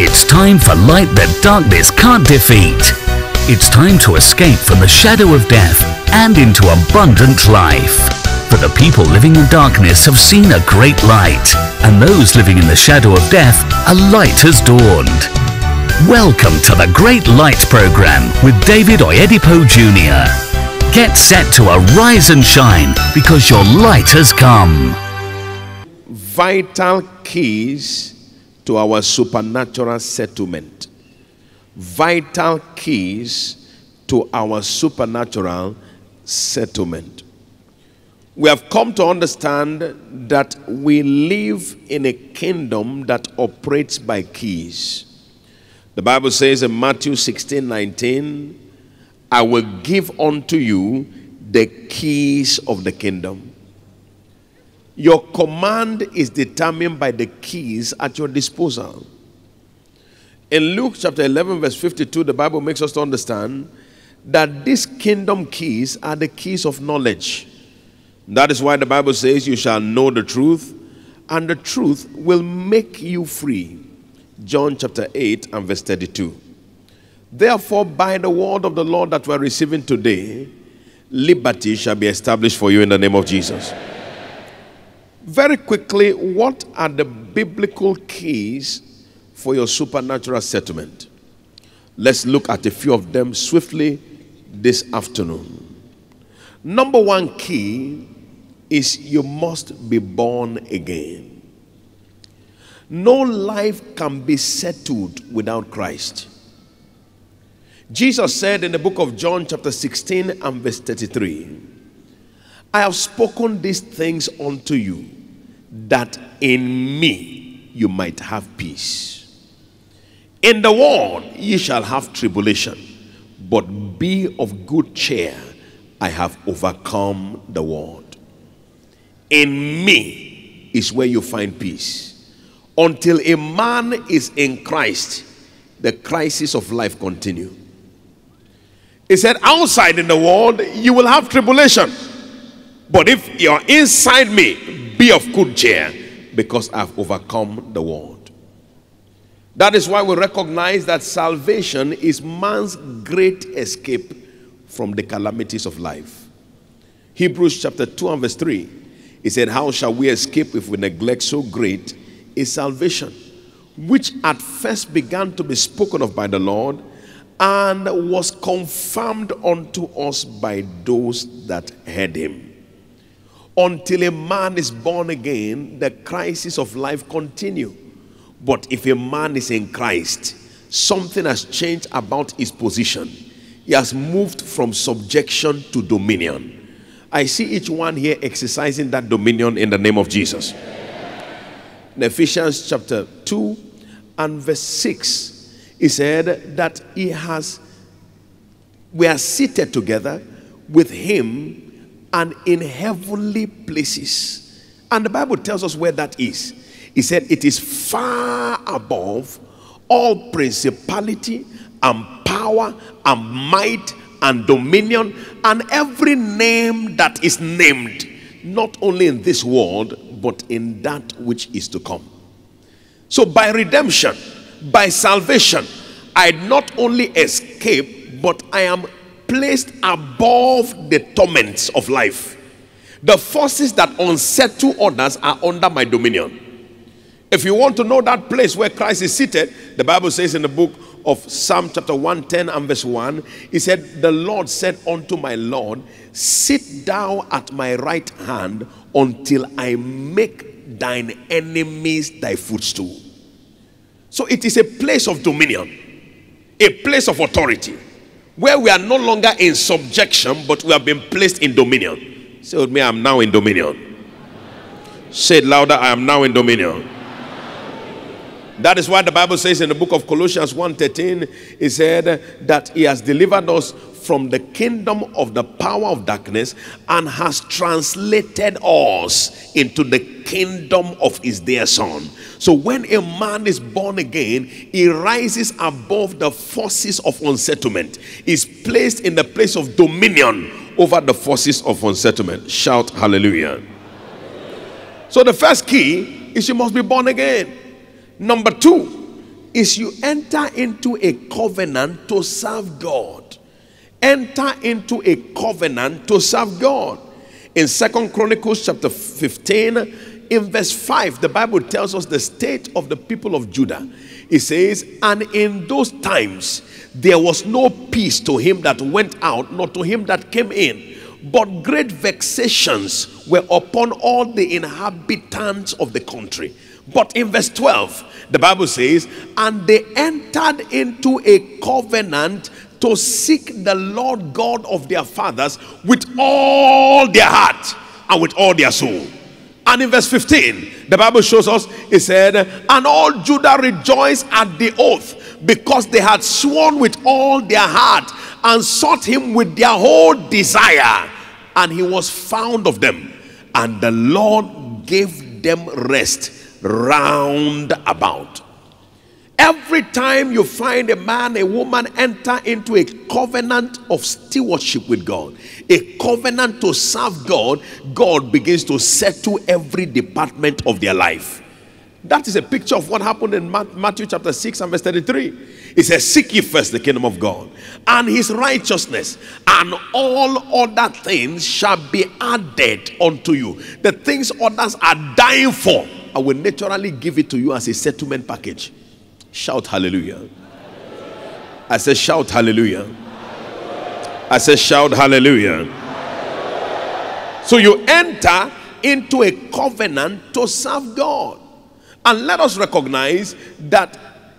It's time for light that darkness can't defeat. It's time to escape from the shadow of death and into abundant life. For the people living in darkness have seen a great light, and those living in the shadow of death, a light has dawned. Welcome to the Great Light Program with David Oyedepo Jr. Get set to arise and shine because your light has come. Vital keys to our supernatural settlement. Vital keys to our supernatural settlement. We have come to understand that we live in a kingdom that operates by keys. The Bible says in Matthew 16 19, I will give unto you the keys of the kingdom. Your command is determined by the keys at your disposal. In Luke chapter 11, verse 52, the Bible makes us to understand that these kingdom keys are the keys of knowledge. That is why the Bible says, You shall know the truth, and the truth will make you free. John chapter 8 and verse 32. Therefore, by the word of the Lord that we're receiving today, liberty shall be established for you in the name of Jesus. Very quickly, what are the biblical keys for your supernatural settlement? Let's look at a few of them swiftly this afternoon. Number one key is you must be born again. No life can be settled without Christ. Jesus said in the book of John, chapter 16 and verse 33, I have spoken these things unto you, that in me you might have peace. In the world ye shall have tribulation, but be of good cheer. I have overcome the world. In me is where you find peace. Until a man is in Christ, the crisis of life continue. He said, outside in the world, you will have tribulation. But if you're inside me, be of good cheer, because I've overcome the world. That is why we recognize that salvation is man's great escape from the calamities of life. Hebrews chapter 2 and verse 3. He said, How shall we escape if we neglect so great a salvation, which at first began to be spoken of by the Lord and was confirmed unto us by those that heard him. Until a man is born again, the crisis of life continue. But if a man is in Christ, something has changed about his position. He has moved from subjection to dominion. I see each one here exercising that dominion in the name of Jesus in Ephesians chapter 2 and verse 6, he said that he has, we are seated together with him and in heavenly places. And the Bible tells us where that is. He said it is far above all principality and power and might and dominion and every name that is named, not only in this world, but in that which is to come. So, by redemption, by salvation, I not only escape, but I am placed above the torments of life. The forces that unsettle others are under my dominion. If you want to know that place where Christ is seated, the Bible says in the book of Psalm chapter 110 and verse 1, he said, The Lord said unto my Lord, Sit thou at my right hand until I make thine enemies thy footstool. So it is a place of dominion, a place of authority, where we are no longer in subjection, but we have been placed in dominion. Say with me, I am now in dominion. Say it louder, I am now in dominion. That is why the Bible says in the book of Colossians 1:13, it said that he has delivered us from the kingdom of the power of darkness and has translated us into the kingdom of his dear son. So when a man is born again, he rises above the forces of unsettlement. Is placed in the place of dominion over the forces of unsettlement. Shout hallelujah. So the first key is you must be born again. Number two, is you enter into a covenant to serve God. Enter into a covenant to serve God. In Second Chronicles chapter 15, in verse 5, the Bible tells us the state of the people of Judah. It says, And in those times there was no peace to him that went out, nor to him that came in. But great vexations were upon all the inhabitants of the country. But in verse 12, the Bible says, And they entered into a covenant to seek the Lord God of their fathers with all their heart and with all their soul. And in verse 15, the Bible shows us, it said, And all Judah rejoiced at the oath because they had sworn with all their heart and sought him with their whole desire. And he was found of them. And the Lord gave them rest round about. Every time you find a man, a woman enter into a covenant of stewardship with God, a covenant to serve God, God begins to settle every department of their life. That is a picture of what happened in Matthew chapter 6 and verse 33. It says, Seek ye first the kingdom of God and his righteousness, and all other things shall be added unto you. The things others are dying for, I will naturally give it to you as a settlement package. Shout hallelujah. I said, Shout hallelujah. I said, Shout hallelujah. So you enter into a covenant to serve God. And let us recognize that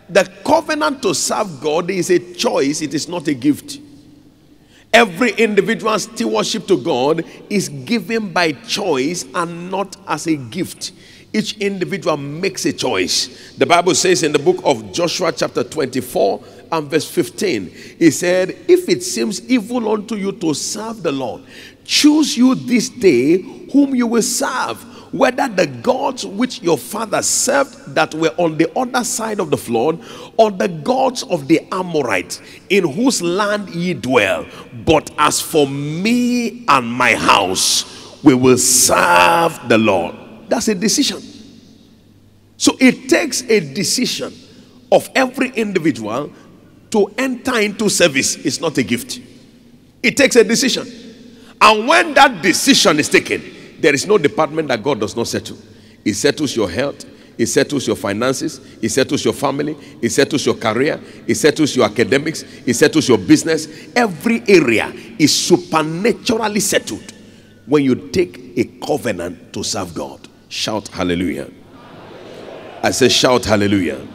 the covenant to serve God is a choice, it is not a gift. Every individual stewardship to God is given by choice and not as a gift. Each individual makes a choice. The Bible says in the book of Joshua, chapter 24 and verse 15, He said, If it seems evil unto you to serve the Lord, choose you this day whom you will serve whether the gods which your father served that were on the other side of the flood, or the gods of the Amorites in whose land ye dwell. But as for me and my house, we will serve the Lord. That's a decision. So it takes a decision of every individual to enter into service. It's not a gift, it takes a decision. And when that decision is taken, there is no department that God does not settle. He settles your health, He settles your finances, He settles your family, He settles your career, He settles your academics, He settles your business. Every area is supernaturally settled when you take a covenant to serve God. Shout hallelujah. I say, shout hallelujah.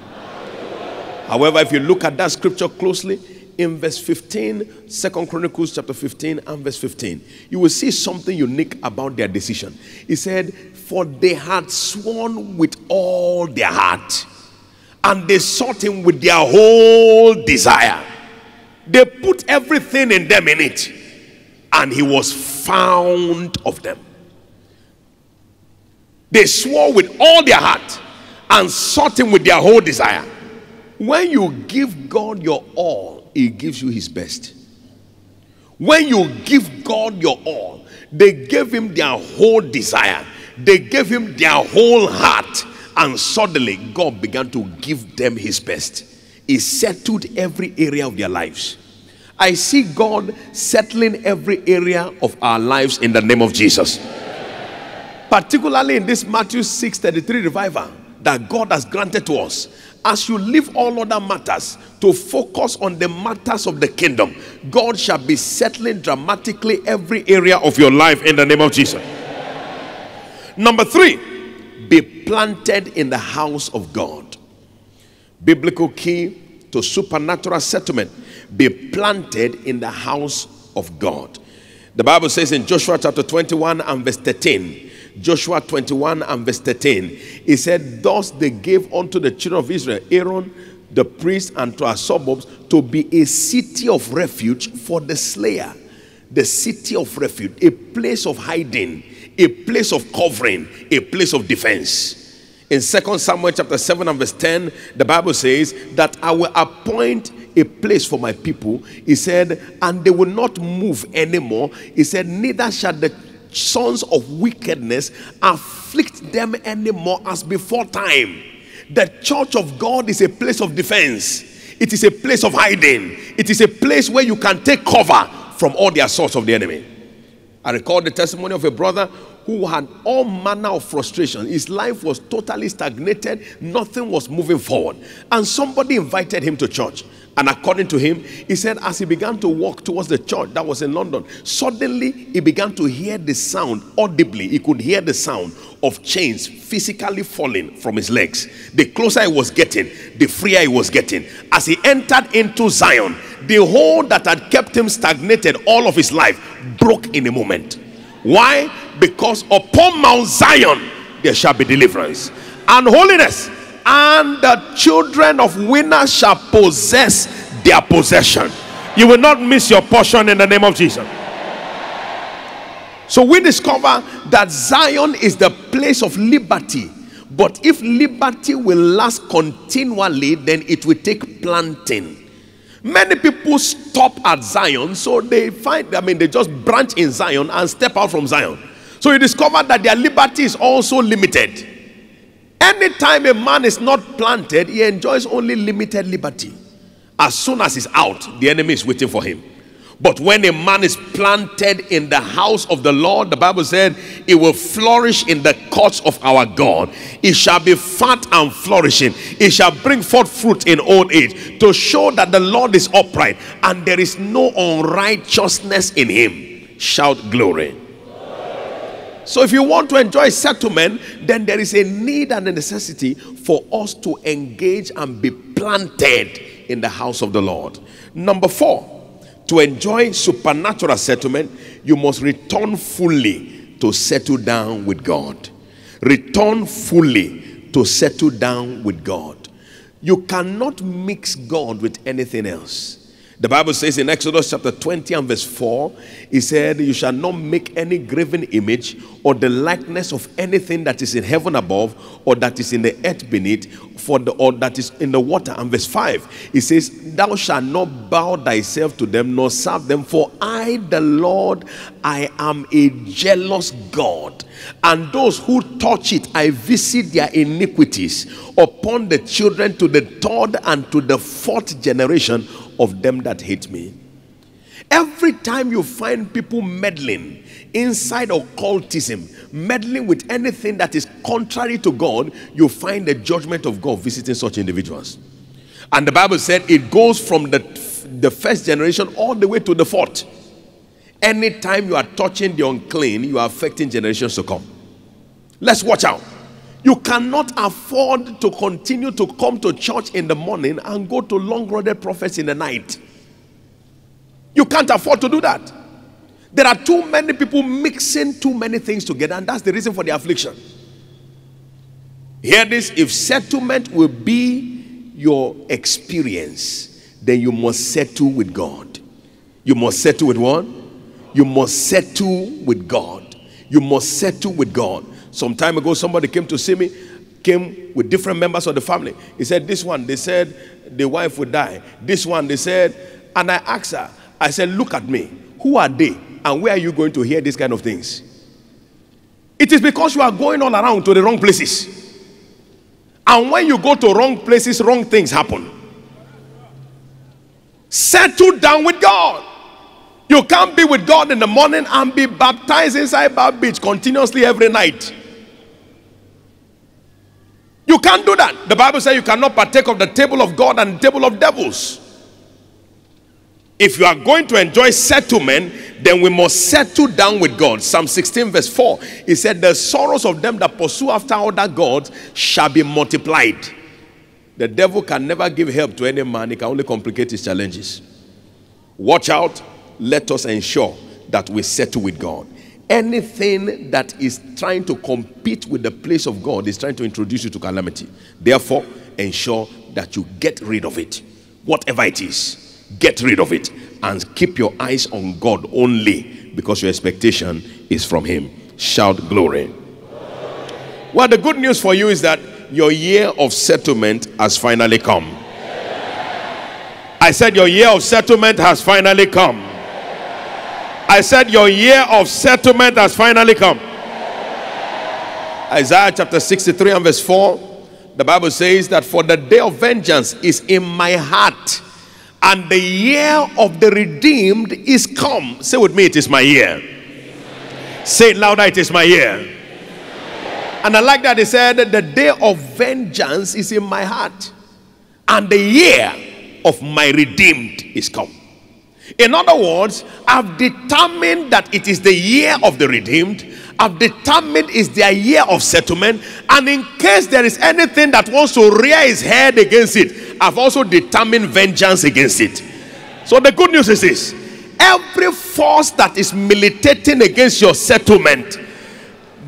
However, if you look at that scripture closely, in verse 15, Second Chronicles chapter 15 and verse 15, you will see something unique about their decision. He said, For they had sworn with all their heart, and they sought him with their whole desire. They put everything in them in it, and he was found of them. They swore with all their heart and sought him with their whole desire. When you give God your all, He gives you His best. When you give God your all, they gave Him their whole desire, they gave Him their whole heart, and suddenly God began to give them His best. He settled every area of their lives. I see God settling every area of our lives in the name of Jesus. Particularly in this Matthew 6:33 revival that God has granted to us as you leave all other matters to focus on the matters of the kingdom, God shall be settling dramatically every area of your life in the name of Jesus. Number three, be planted in the house of God. Biblical key to supernatural settlement be planted in the house of God. The Bible says in Joshua chapter 21 and verse 13, Joshua 21 and verse 13. He said, Thus they gave unto the children of Israel Aaron, the priest, and to our suburbs to be a city of refuge for the slayer. The city of refuge, a place of hiding, a place of covering, a place of defense. In 2 Samuel chapter 7 and verse 10, the Bible says that I will appoint a place for my people. He said, and they will not move anymore. He said, neither shall the sons of wickedness afflict them anymore as before time. The church of God is a place of defense, it is a place of hiding, it is a place where you can take cover from all the assaults of the enemy. I recall the testimony of a brother who had all manner of frustration. His life was totally stagnated, nothing was moving forward. And somebody invited him to church. And according to him, he said, as he began to walk towards the church that was in London, suddenly he began to hear the sound audibly. He could hear the sound of chains physically falling from his legs. The closer he was getting, the freer he was getting. As he entered into Zion, the hole that had kept him stagnated all of his life broke in a moment. Why? Because upon Mount Zion there shall be deliverance and holiness and the children of winners shall possess their possession. You will not miss your portion in the name of Jesus. So we discover that Zion is the place of liberty. But if liberty will last continually, then it will take planting. Many people stop at Zion, so they find, I mean, they just branch in Zion and step out from Zion. So you discover that their liberty is also limited. Anytime a man is not planted, he enjoys only limited liberty. As soon as he's out, the enemy is waiting for him. But when a man is planted in the house of the Lord, the Bible said, it will flourish in the courts of our God. It shall be fat and flourishing. It shall bring forth fruit in old age to show that the Lord is upright and there is no unrighteousness in him. Shout glory. So, if you want to enjoy settlement, then there is a need and a necessity for us to engage and be planted in the house of the Lord. Number four, to enjoy supernatural settlement, you must return fully to settle down with God. Return fully to settle down with God. You cannot mix God with anything else. The Bible says in Exodus chapter 20 and verse 4, He said, You shall not make any graven image or the likeness of anything that is in heaven above or that is in the earth beneath for the or that is in the water. And verse 5, He says, Thou shalt not bow thyself to them nor serve them, for I, the Lord, I am a jealous God. And those who touch it, I visit their iniquities upon the children to the third and to the fourth generation of them that hate me. Every time you find people meddling inside occultism, meddling with anything that is contrary to God, you find the judgment of God visiting such individuals. And the Bible said it goes from the, the first generation all the way to the fourth. Anytime you are touching the unclean, you are affecting generations to come. Let's watch out. You cannot afford to continue to come to church in the morning and go to long roaded prophets in the night. You can't afford to do that. There are too many people mixing too many things together, and that's the reason for the affliction. Hear this if settlement will be your experience, then you must settle with God. You must settle with what? You must settle with God. You must settle with God. Some time ago, somebody came to see me, came with different members of the family. He said, This one, they said the wife would die. This one, they said, and I asked her, I said, Look at me. Who are they? And where are you going to hear these kind of things? It is because you are going all around to the wrong places. And when you go to wrong places, wrong things happen. Settle down with God. You can't be with God in the morning and be baptized inside Bar Beach continuously every night. You can't do that. The Bible says you cannot partake of the table of God and the table of devils. If you are going to enjoy settlement, then we must settle down with God. Psalm 16, verse 4. He said, The sorrows of them that pursue after other gods shall be multiplied. The devil can never give help to any man, he can only complicate his challenges. Watch out. Let us ensure that we settle with God. Anything that is trying to compete with the place of God is trying to introduce you to calamity. Therefore, ensure that you get rid of it. Whatever it is, get rid of it and keep your eyes on God only because your expectation is from Him. Shout glory. Well, the good news for you is that your year of settlement has finally come. I said, Your year of settlement has finally come. I said, Your year of settlement has finally come. Isaiah chapter 63 and verse 4 The Bible says that for the day of vengeance is in my heart, and the year of the redeemed is come. Say with me, it is my year. Say it louder, it is my year. And I like that he said the day of vengeance is in my heart, and the year of my redeemed is come. In other words, I've determined that it is the year of the redeemed. I've determined is their year of settlement. And in case there is anything that wants to rear its head against it, I've also determined vengeance against it. So the good news is this every force that is militating against your settlement,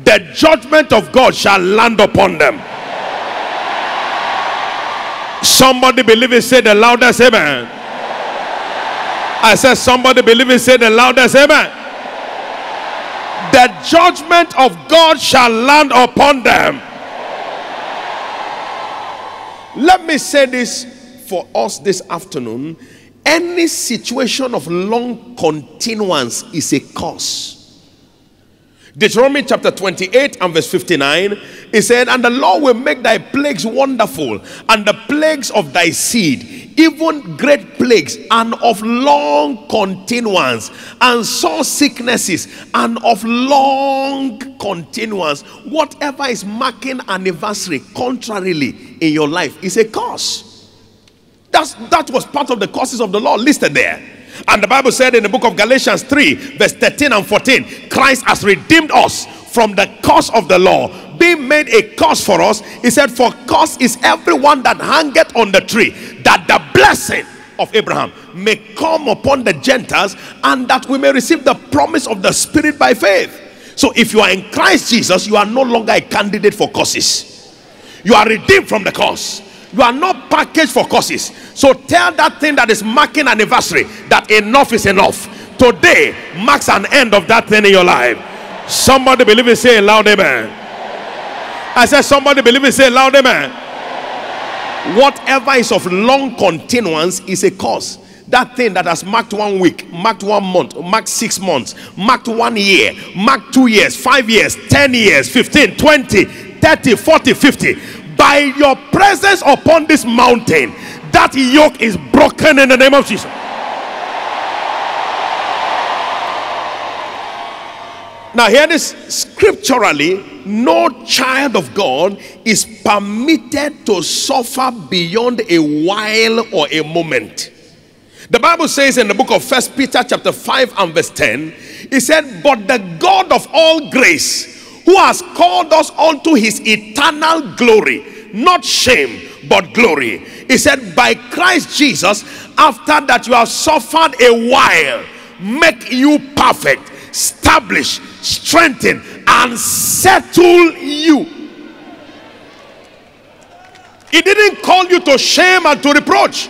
the judgment of God shall land upon them. Somebody believe it, say the loudest amen. I said, somebody believe it, say the loudest amen. The judgment of God shall land upon them. Let me say this for us this afternoon. Any situation of long continuance is a cause. Deuteronomy chapter 28 and verse 59, he said, And the Lord will make thy plagues wonderful, and the plagues of thy seed, even great plagues, and of long continuance, and sore sicknesses, and of long continuance. Whatever is marking anniversary contrarily in your life is a curse. That's, that was part of the curses of the Lord listed there. And the Bible said in the book of Galatians 3, verse 13 and 14, Christ has redeemed us from the curse of the law, being made a curse for us. He said, For curse is everyone that hangeth on the tree, that the blessing of Abraham may come upon the Gentiles, and that we may receive the promise of the Spirit by faith. So if you are in Christ Jesus, you are no longer a candidate for curses. You are redeemed from the curse. You are not packaged for curses. So tell that thing that is marking anniversary that enough is enough. Today marks an end of that thing in your life. Somebody believe it, say loud amen. I said, somebody believe it, say loud amen. Whatever is of long continuance is a cause. That thing that has marked one week, marked one month, marked six months, marked one year, marked two years, five years, ten years, 15, 20, 30, 40, 50 by your presence upon this mountain, that yoke is broken in the name of Jesus. Now, hear this scripturally, no child of God is permitted to suffer beyond a while or a moment. The Bible says in the book of First Peter, chapter 5, and verse 10, it said, But the God of all grace who has called us unto his eternal glory, not shame, but glory. He said, By Christ Jesus, after that you have suffered a while, make you perfect, establish, strengthen, and settle you. He didn't call you to shame and to reproach.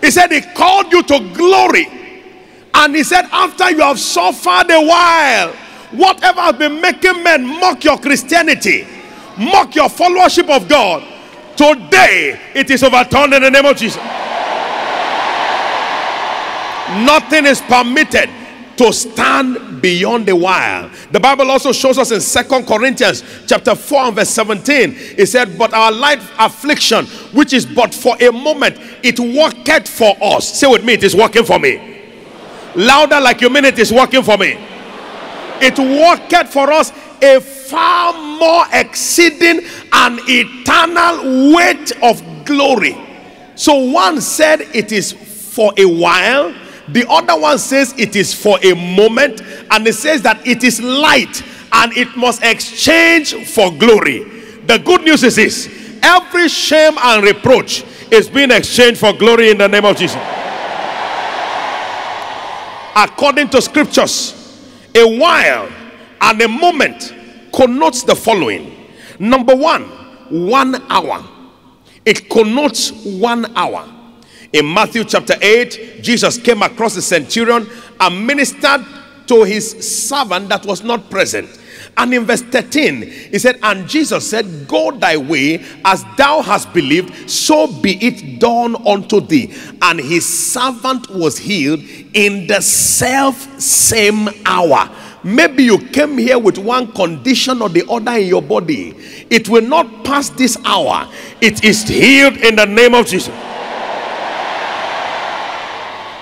He said he called you to glory. And he said, after you have suffered a while, Whatever has been making men mock your Christianity, mock your followership of God, today it is overturned in the name of Jesus. Nothing is permitted to stand beyond the while. The Bible also shows us in Second Corinthians chapter 4 and verse 17. It said, But our light affliction, which is but for a moment, it worketh for us. Say with me, it is working for me. Louder like you mean it is working for me it worketh for us a far more exceeding and eternal weight of glory. So one said it is for a while, the other one says it is for a moment, and it says that it is light and it must exchange for glory. The good news is this every shame and reproach is being exchanged for glory in the name of Jesus. According to scriptures, a while and a moment connotes the following number one, one hour. It connotes one hour. In Matthew chapter 8, Jesus came across the centurion and ministered to his servant that was not present. And in verse 13, he said, And Jesus said, Go thy way as thou hast believed, so be it done unto thee. And his servant was healed in the self same hour. Maybe you came here with one condition or the other in your body. It will not pass this hour. It is healed in the name of Jesus.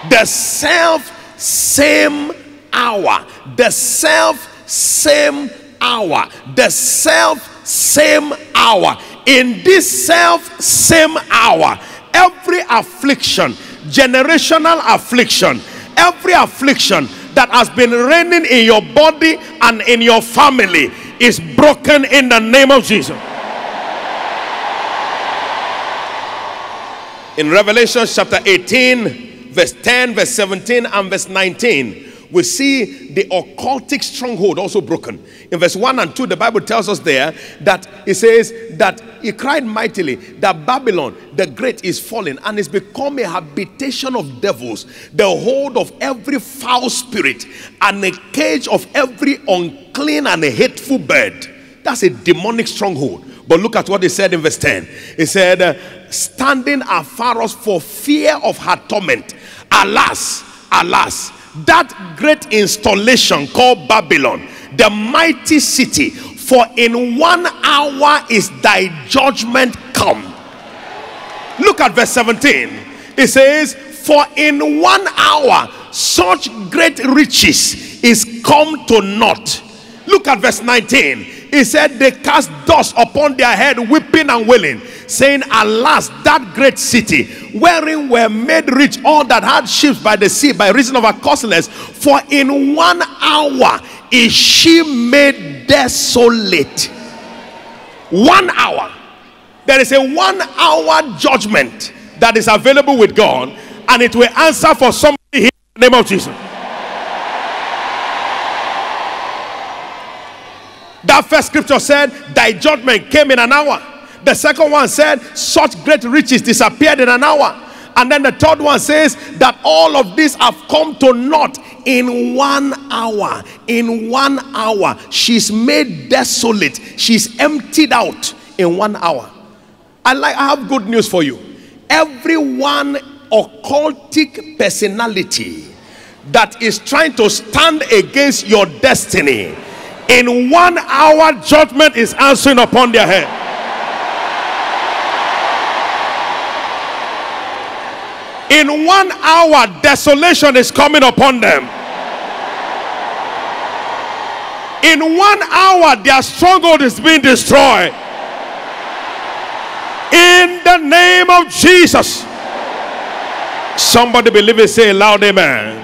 The self same hour. The self same hour. The self same hour. In this self same hour, every affliction, generational affliction, every affliction that has been reigning in your body and in your family is broken in the name of Jesus. In Revelation chapter 18, verse 10, verse 17, and verse 19, we see the occultic stronghold also broken. In verse 1 and 2, the Bible tells us there that it says that he cried mightily that Babylon the great is fallen and is become a habitation of devils, the hold of every foul spirit, and a cage of every unclean and hateful bird. That's a demonic stronghold. But look at what he said in verse 10. He said, uh, Standing afar us for fear of her torment. Alas, alas, that great installation called Babylon, the mighty city, for in one hour is thy judgment come. Look at verse 17. It says, For in one hour such great riches is come to naught. Look at verse 19. He said, They cast dust upon their head, weeping and wailing, saying, Alas, that great city, wherein were made rich all that had ships by the sea by reason of her costliness, for in one hour is she made desolate. One hour. There is a one hour judgment that is available with God, and it will answer for somebody here in the name of Jesus. That first scripture said, Thy judgment came in an hour. The second one said, Such great riches disappeared in an hour. And then the third one says that all of these have come to naught in one hour. In one hour, she's made desolate, she's emptied out in one hour. I like I have good news for you. Everyone occultic personality that is trying to stand against your destiny in one hour judgment is answering upon their head. In one hour desolation is coming upon them. In one hour their stronghold is being destroyed. In the name of jesus. Somebody believe it say loud amen.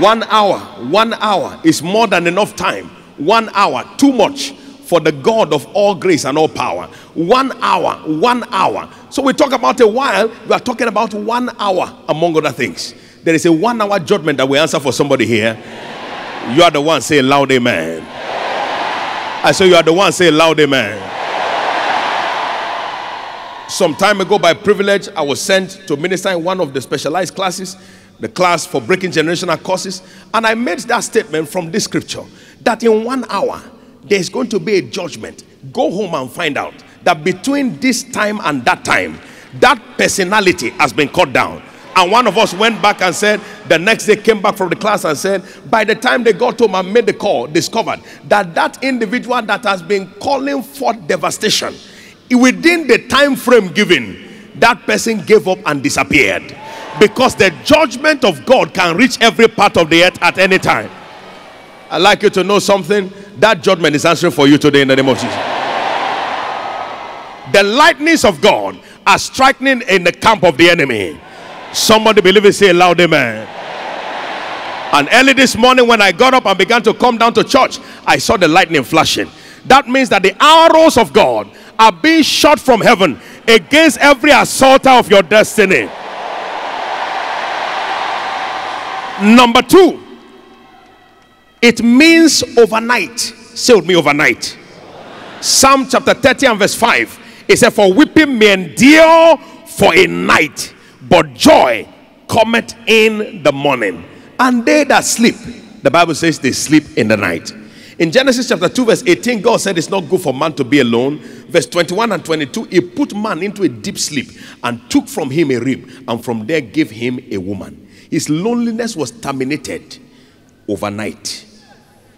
One hour, one hour is more than enough time. One hour, too much for the God of all grace and all power. One hour, one hour. So we talk about a while, we are talking about one hour, among other things. There is a one hour judgment that we answer for somebody here. You are the one saying loud amen. I say you are the one saying loud amen. Some time ago, by privilege, I was sent to minister in one of the specialized classes the class for breaking generational curses, and I made that statement from this scripture that in one hour there's going to be a judgment. Go home and find out that between this time and that time, that personality has been cut down. And one of us went back and said, the next day came back from the class and said, by the time they got home and made the call, discovered that that individual that has been calling for devastation, within the time frame given, that person gave up and disappeared because the judgment of God can reach every part of the earth at any time. I'd like you to know something. That judgment is answering for you today in the name of Jesus. The lightnings of God are striking in the camp of the enemy. Somebody believe it, say loud amen. And early this morning, when I got up and began to come down to church, I saw the lightning flashing. That means that the arrows of God are being shot from heaven against every assaulter of your destiny. Number two, it means overnight. Say with me, overnight. Psalm chapter 30 and verse 5. It said, For weeping may endure for a night, but joy cometh in the morning. And they that sleep, the Bible says they sleep in the night. In Genesis chapter 2, verse 18, God said it's not good for man to be alone. Verse 21 and 22, He put man into a deep sleep and took from him a rib, and from there gave him a woman. His loneliness was terminated. overnight.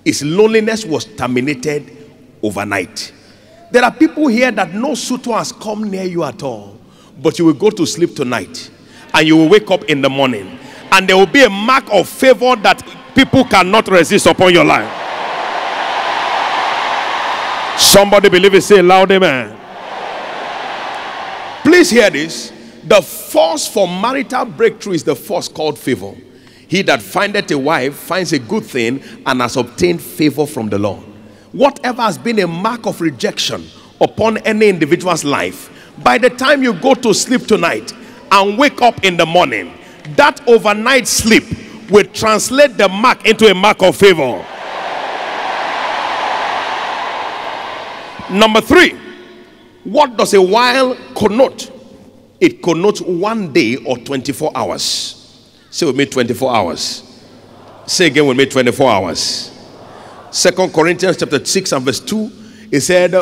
His loneliness was terminated overnight. There are people here that no suitor has come near you at all, but you will go to sleep tonight and you will wake up in the morning, and there will be a mark of favor that people cannot resist upon your life. Somebody believe it, say loud amen. Please hear this. The force for marital breakthrough is the force called favor. He that findeth a wife finds a good thing and has obtained favor from the Lord. Whatever has been a mark of rejection upon any individual's life, by the time you go to sleep tonight and wake up in the morning, that overnight sleep will translate the mark into a mark of favor. Number three, what does a while connote? It connotes one day or 24 hours. Say with me 24 hours. Say again with me 24 hours. Second Corinthians chapter 6 and verse 2. He said,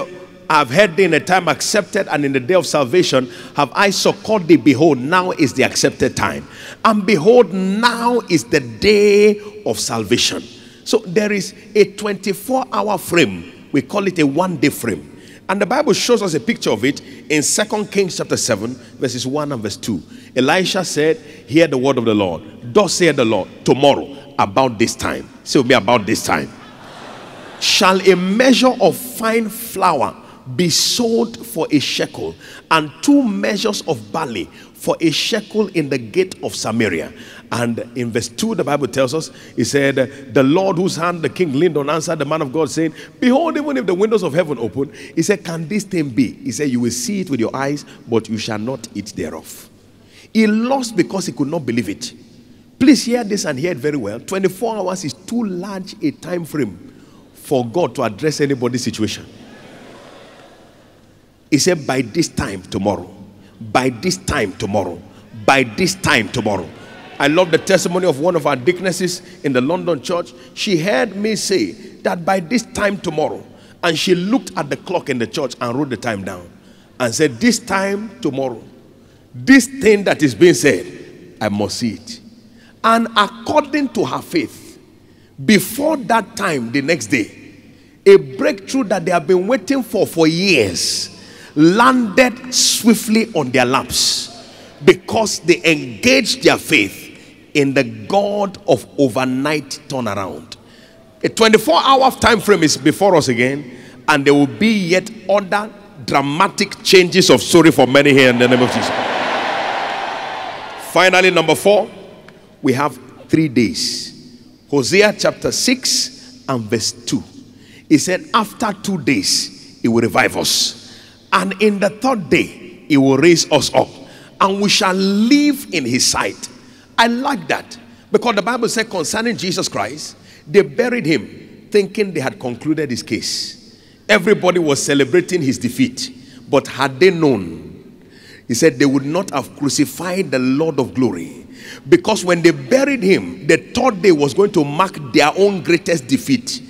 I've heard thee in a time accepted, and in the day of salvation have I succored thee. Behold, now is the accepted time. And behold, now is the day of salvation. So there is a 24 hour frame we call it a one day frame. And the Bible shows us a picture of it in Second Kings chapter 7, verses 1 and verse 2. Elisha said, Hear the word of the Lord. Thus saith the Lord, tomorrow, about this time. Say with me about this time. Shall a measure of fine flour be sold for a shekel, and two measures of barley for a shekel in the gate of Samaria? And in verse 2, the Bible tells us, He said, The Lord whose hand the king leaned on answered the man of God, saying, Behold, even if the windows of heaven open, He said, Can this thing be? He said, You will see it with your eyes, but you shall not eat thereof. He lost because he could not believe it. Please hear this and hear it very well. 24 hours is too large a time frame for God to address anybody's situation. He said, By this time tomorrow, by this time tomorrow, by this time tomorrow. I love the testimony of one of our deaconesses in the London church. She heard me say that by this time tomorrow, and she looked at the clock in the church and wrote the time down and said, This time tomorrow, this thing that is being said, I must see it. And according to her faith, before that time, the next day, a breakthrough that they have been waiting for for years landed swiftly on their laps because they engaged their faith in the God of overnight turnaround. A 24 hour time frame is before us again, and there will be yet other dramatic changes of story for many here in the name of Jesus. Finally, number four, we have three days. Hosea chapter 6 and verse 2. He said, After two days, he will revive us, and in the third day, he will raise us up, and we shall live in his sight. I like that because the Bible said concerning Jesus Christ, they buried him thinking they had concluded his case. Everybody was celebrating his defeat, but had they known, he said they would not have crucified the Lord of glory. Because when they buried him, they thought they was going to mark their own greatest defeat.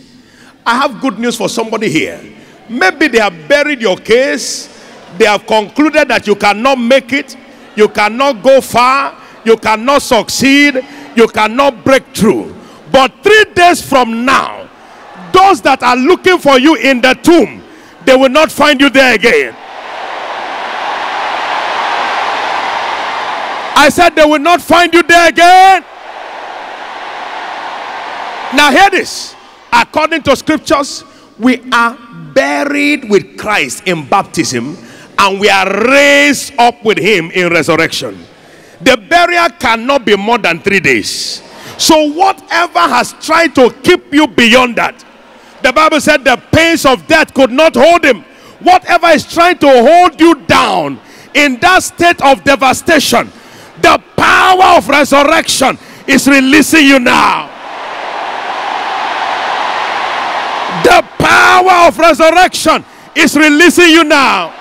I have good news for somebody here. Maybe they have buried your case, they have concluded that you cannot make it, you cannot go far, you cannot succeed, you cannot break through. But three days from now, those that are looking for you in the tomb, they will not find you there again. I said they will not find you there again. Now, hear this. According to scriptures, we are buried with Christ in baptism and we are raised up with him in resurrection. The burial cannot be more than three days. So, whatever has tried to keep you beyond that, the Bible said the pains of death could not hold him. Whatever is trying to hold you down in that state of devastation, the power of resurrection is releasing you now. The power of resurrection is releasing you now.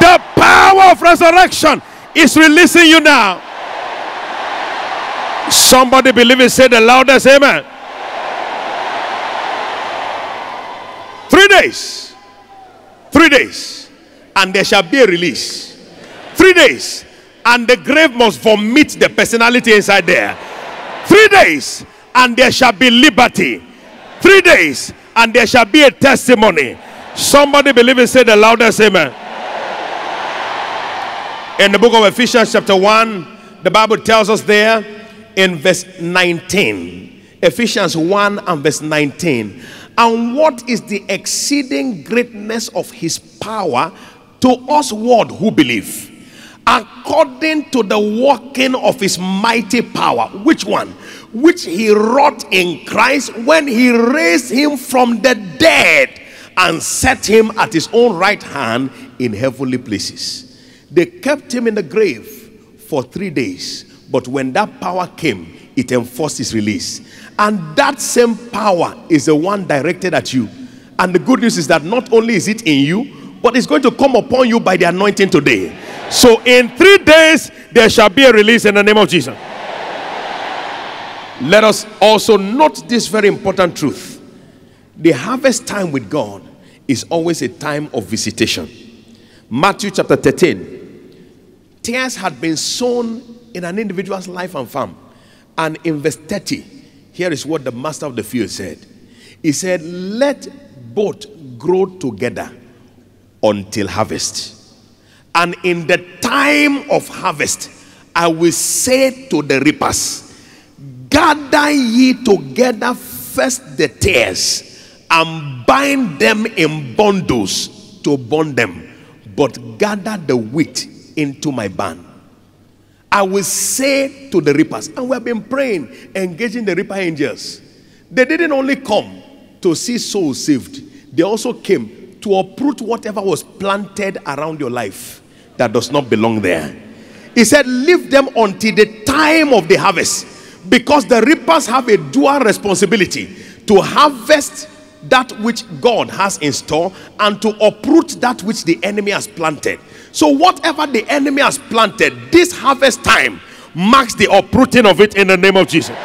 The power of resurrection is releasing you now. Somebody believe it, say the loudest amen. Three days. Three days. And there shall be a release. Three days. And the grave must vomit the personality inside there. Three days. and there shall be liberty. Three days, and there shall be a testimony. Somebody believe it, say the loudest amen. In the book of Ephesians, chapter 1, the Bible tells us there in verse 19. Ephesians 1 and verse 19. And what is the exceeding greatness of his power to us, what who believe? According to the working of his mighty power. Which one? Which he wrought in Christ when he raised him from the dead and set him at his own right hand in heavenly places. They kept him in the grave for three days, but when that power came, it enforced his release. And that same power is the one directed at you. And the good news is that not only is it in you, but it's going to come upon you by the anointing today. So in three days, there shall be a release in the name of Jesus. Let us also note this very important truth the harvest time with God is always a time of visitation. Matthew chapter 13. Tares had been sown in an individual's life and farm. And in verse 30, here is what the master of the field said. He said, Let both grow together until harvest. And in the time of harvest, I will say to the reapers, Gather ye together first the tares and bind them in bundles to burn them, but gather the wheat into my barn. I will say to the reapers, and we have been praying, engaging the reaper angels. They didn't only come to see souls saved, they also came to uproot whatever was planted around your life that does not belong there. He said, Leave them until the time of the harvest because the reapers have a dual responsibility to harvest that which God has in store and to uproot that which the enemy has planted. So, whatever the enemy has planted, this harvest time marks the uprooting of it in the name of Jesus.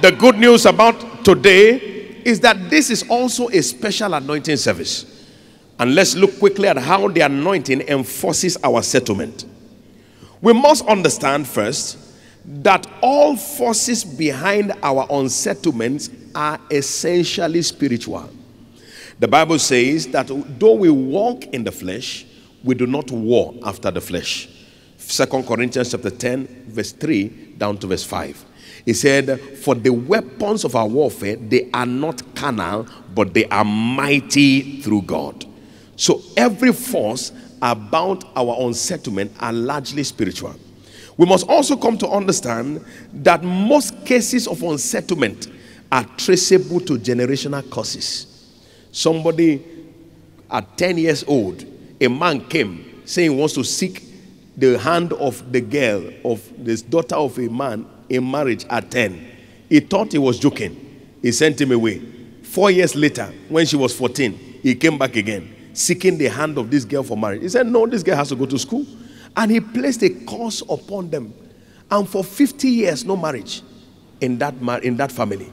The good news about today is that this is also a special anointing service. And let's look quickly at how the anointing enforces our settlement. We must understand first that all forces behind our unsettlements are essentially spiritual. The Bible says that though we walk in the flesh, we do not war after the flesh. Second Corinthians chapter 10, verse 3 down to verse 5. He said, For the weapons of our warfare, they are not carnal, but they are mighty through God. So every force about our unsettlement are largely spiritual. We must also come to understand that most cases of unsettlement are traceable to generational causes. Somebody at 10 years old, a man came saying he wants to seek the hand of the girl, of this daughter of a man in marriage at 10. He thought he was joking. He sent him away. Four years later, when she was 14, he came back again, seeking the hand of this girl for marriage. He said, No, this girl has to go to school. And he placed a curse upon them. And for 50 years, no marriage in that, in that family.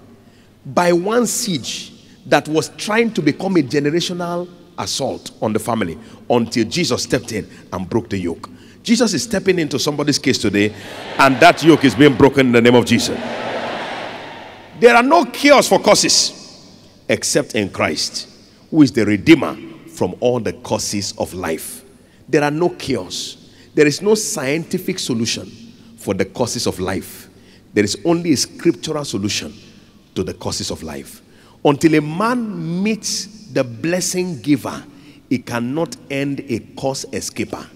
By one siege that was trying to become a generational assault on the family until Jesus stepped in and broke the yoke. Jesus is stepping into somebody's case today, and that yoke is being broken in the name of Jesus. There are no cures for causes except in Christ, who is the Redeemer from all the causes of life. There are no cures. There is no scientific solution for the causes of life. There is only a scriptural solution to the causes of life. Until a man meets the blessing giver, he cannot end a cause escaper.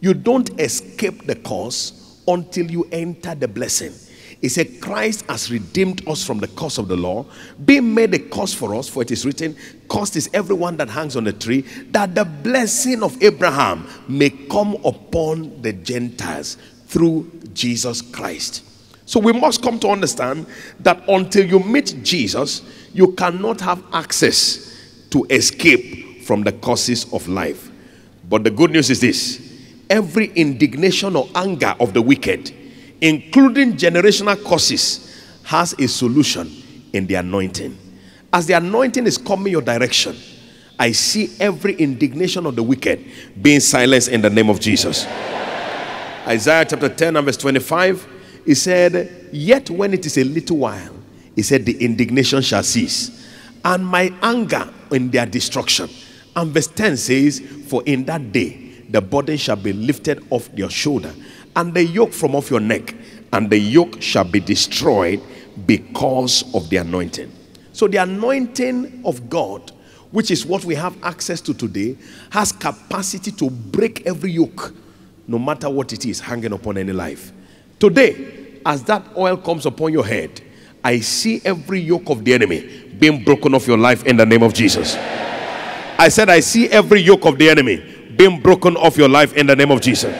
You don't escape the cause until you enter the blessing. He said, Christ has redeemed us from the curse of the law, being made a curse for us, for it is written, Cursed is everyone that hangs on a tree, that the blessing of Abraham may come upon the Gentiles through Jesus Christ. So we must come to understand that until you meet Jesus, you cannot have access to escape from the causes of life. But the good news is this every indignation or anger of the wicked including generational causes, has a solution in the anointing. As the anointing is coming your direction, I see every indignation of the wicked being silenced in the name of Jesus. Isaiah chapter 10 and verse 25, he said, Yet when it is a little while, he said, The indignation shall cease, and my anger in their destruction. And verse 10 says, For in that day the burden shall be lifted off your shoulder, and the yoke from off your neck, and the yoke shall be destroyed because of the anointing. So the anointing of God, which is what we have access to today, has capacity to break every yoke, no matter what it is hanging upon any life. Today, as that oil comes upon your head, I see every yoke of the enemy being broken off your life in the name of Jesus. I said, I see every yoke of the enemy being broken off your life in the name of Jesus.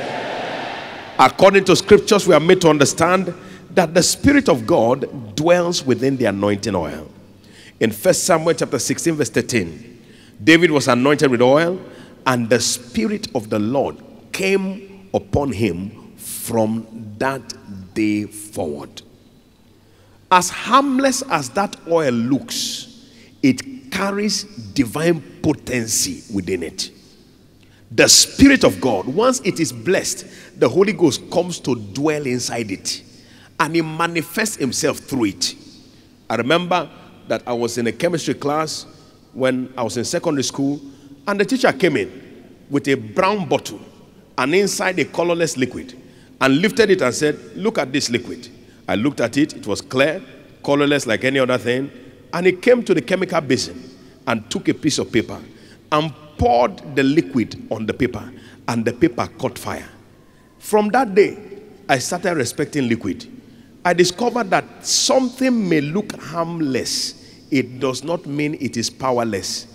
According to scriptures, we are made to understand that the Spirit of God dwells within the anointing oil. In 1 Samuel chapter 16, verse 13, David was anointed with oil, and the Spirit of the Lord came upon him from that day forward. As harmless as that oil looks, it carries divine potency within it. The Spirit of God, once it is blessed, the Holy Ghost comes to dwell inside it and He manifests Himself through it. I remember that I was in a chemistry class when I was in secondary school, and the teacher came in with a brown bottle and inside a colorless liquid and lifted it and said, Look at this liquid. I looked at it, it was clear, colorless like any other thing. And he came to the chemical basin and took a piece of paper and poured the liquid on the paper, and the paper caught fire. From that day, I started respecting liquid. I discovered that something may look harmless, it does not mean it is powerless.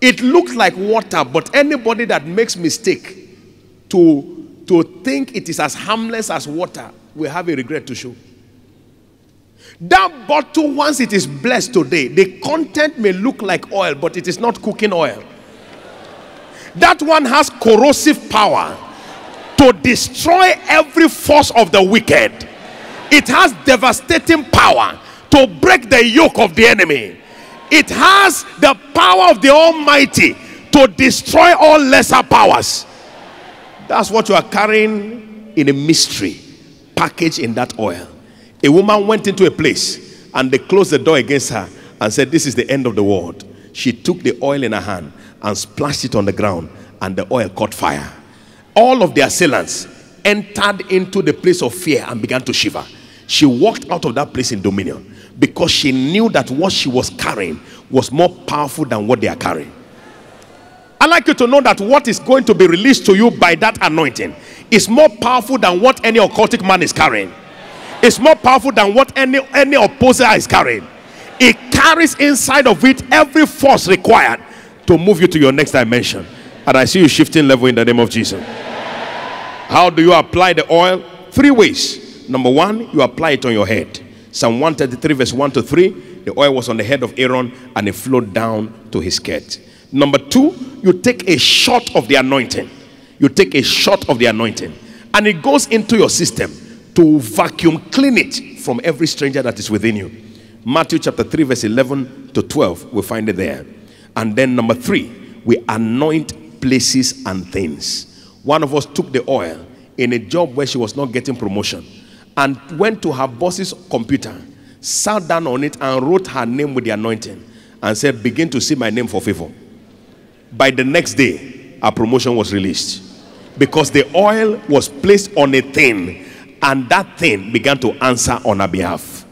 It looks like water, but anybody that makes mistake to, to think it is as harmless as water will have a regret to show. That bottle, once it is blessed today, the content may look like oil, but it is not cooking oil. That one has corrosive power to destroy every force of the wicked. It has devastating power to break the yoke of the enemy. It has the power of the Almighty to destroy all lesser powers. That's what you are carrying in a mystery package in that oil. A woman went into a place and they closed the door against her and said, This is the end of the world. She took the oil in her hand and splashed it on the ground, and the oil caught fire. All of the assailants entered into the place of fear and began to shiver. She walked out of that place in dominion because she knew that what she was carrying was more powerful than what they are carrying. I'd like you to know that what is going to be released to you by that anointing is more powerful than what any occultic man is carrying. It's more powerful than what any any opposer is carrying. It carries inside of it every force required to move you to your next dimension. And I see you shifting level in the name of Jesus. How do you apply the oil? Three ways. Number one, you apply it on your head. Psalm 133, verse 1 to 3. The oil was on the head of Aaron and it flowed down to his skirt. Number two, you take a shot of the anointing. You take a shot of the anointing and it goes into your system to vacuum clean it from every stranger that is within you. Matthew chapter 3, verse 11 to 12, we find it there. And then number three, we anoint places and things. One of us took the oil in a job where she was not getting promotion and went to her boss's computer, sat down on it, and wrote her name with the anointing and said, Begin to see my name for favor. By the next day, our promotion was released because the oil was placed on a thing and that thing began to answer on our behalf.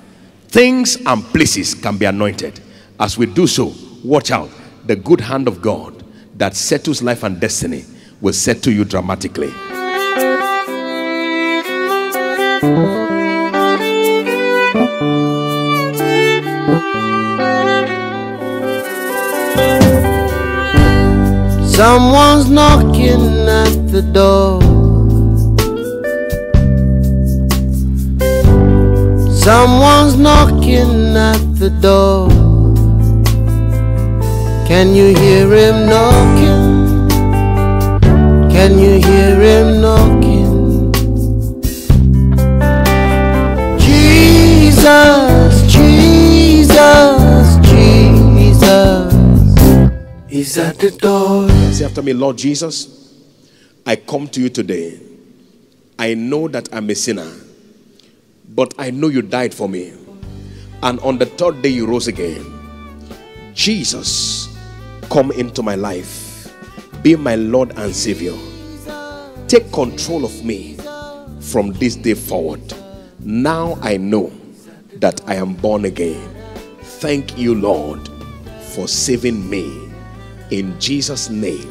Things and places can be anointed. As we do so, watch out. The good hand of God that settles life and destiny will settle you dramatically. Someone's knocking at the door. Someone's knocking at the door. Can you hear him knocking? Can you hear him knocking? Jesus, Jesus, Jesus at the door. Say after me, Lord Jesus, I come to you today I know that I'm a sinner, but I know you died for me. And on the third day, you rose again. Jesus, come into my life. Be my Lord and Savior. Take control of me from this day forward. Now I know that I am born again. Thank you, Lord, for saving me. In Jesus' name,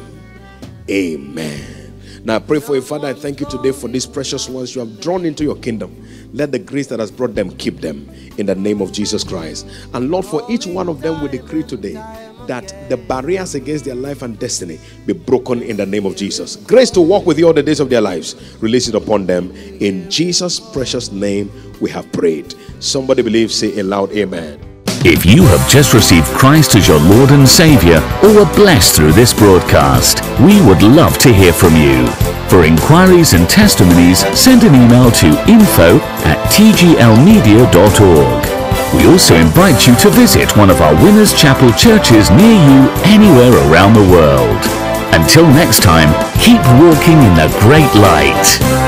amen. Now I pray for you, Father. I thank you today for these precious ones you have drawn into your kingdom. Let the grace that has brought them keep them in the name of Jesus Christ. And Lord, for each one of them, we decree today that the barriers against their life and destiny be broken in the name of Jesus. Grace to walk with you all the days of their lives. Release it upon them. In Jesus' precious name, we have prayed. Somebody believe, say a loud amen. If you have just received Christ as your Lord and Savior or were blessed through this broadcast, we would love to hear from you. For inquiries and testimonies, send an email to info at tglmedia.org. We also invite you to visit one of our Winners Chapel churches near you anywhere around the world. Until next time, keep walking in the great light.